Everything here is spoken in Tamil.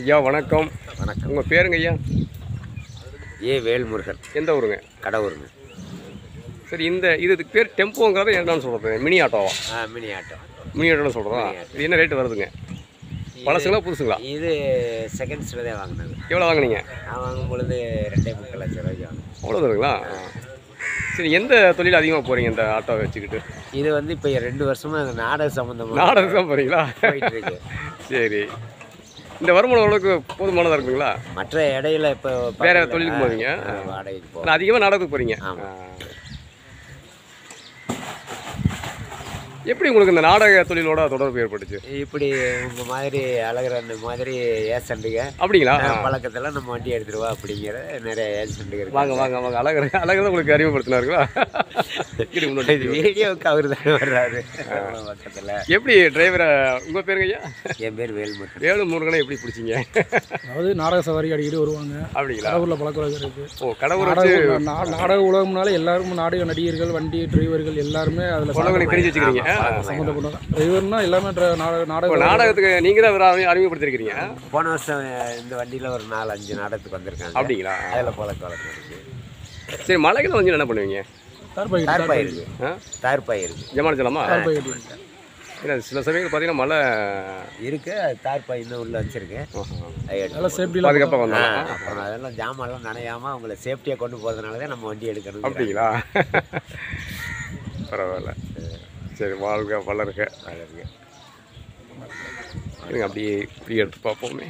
ஐயா வணக்கம். வணக்கம். உங்கள் பேருங்க ஐயா? ஏ வேல்முருகன். எந்த ஊருங்க? கடவுருங்க. சரி இந்த இதுக்கு பேர் டெம்போங்கிறது என்னன்னு சொல்கிறது மினி ஆட்டோவா? ஆ மினி ஆட்டோ. மினி ஆட்டோன்னு சொல்கிறதா இது என்ன ரேட்டு வருதுங்க? பழசுங்களா புதுசுங்களா? இது செகண்ட்ஸில் தான் வாங்கினது. எவ்வளோ வாங்குனீங்க? நான் வாங்கும் பொழுது ரெண்டே முக்கால் லட்சம் ரூபாய்க்கு வாங்கினேன். அவ்வளோ தருங்களா? சரி எந்த தொழில் அதிகமாக போகிறீங்க இந்த ஆட்டோவை வச்சுக்கிட்டு? இது வந்து இப்போ ரெண்டு வருஷமா இந்த நாடக சம்மந்தமாக நாடகம் தான் போகிறீங்களா சரி. இந்த வருமானம் ஓரளவுக்கு போதுமானதாக இருக்குங்களா? மற்ற இடையில இப்போ வேற தொழிலுக்கு போவீங்க? வாடகைக்கு அதிகமாக நாடகத்துக்கு போகிறீங்க ஆமா. எப்படி உங்களுக்கு இந்த நாடக தொழிலோட தொடர்பு ஏற்பட்டுச்சு? இப்படி உங்க மாதிரி அழகர் அந்த மாதிரி ஏசண்டுங்க அப்படிங்களா? பழக்கத்தில் நம்ம வண்டி எடுத்துருவா அப்படிங்கிற நிறைய ஏசண்டுங்க வாங்க வாங்க வாங்க. அழகர் அழகர் தான் உங்களுக்கு அறிமுகப்படுத்தினாருங்களா? இது வீடியோவுக்கு அவர் தான் வர்றாரு. பக்கத்தில். எப்படி டிரைவரை உங்கள் பேருங்க ஐயா? என் பேர் வேல்முருகன். வேலு முருகனை எப்படி பிடிச்சிங்க? அதாவது நாடக சவாரி அடிக்கடி வருவாங்க. அப்படிங்களா? கடவுரில் பழக்க வழக்கம் இருக்கு. ஓ கடவுள் வச்சு நாடக நா- நாடக உலகம்னால எல்லாரும் நாடக நடிகர்கள் வண்டி டிரைவர்கள் எல்லாருமே அதில் தெரிஞ்சு வச்சுக்கிறீங்க. சம்மந்தப்பட்டவங்க டிரைவர்னா எல்லாமே dri- நாடக இப்போ நாடக நாடகத்துக்கு நீங்கள் தான் அறிமுகப்படுத்திருக்கிறீங்க? போன வருஷம் இந்த வண்டியில் ஒரு நாலு அஞ்சு நாடகத்துக்கு வந்திருக்காங்க. அப்படிங்களா? அதில் பழக்க வழக்கம் இருக்கு. சரி மலைகளை வந்து என்ன பண்ணுவீங்க? தார்பாய் தார்பாய் இருக்கு. ஆ? தார்பாய் இருக்கு. ஜமானிச்சலாமா இல்லை சில சமயங்கள் பார்த்தீங்கன்னா மழை இருக்கு அது தார்பாய் இன்னும் உள்ள வச்சிருக்கேன் நல்லா சேஃப்டிலாம் பாதுகாப்பாக ஆ, வந்தோம் அப்புறம் அதெல்லாம் ஜாமான்லாம் நனையாம அவங்கள சேஃப்டியாக கொண்டு போகிறதுனால தான் நம்ம வண்டி எடுக்கணும் அப்படிங்களா? பரவாயில்ல. சரி வாழ்க வளர்க. இருங்க அப்படியே இப்படி எடுத்து பார்ப்போமே.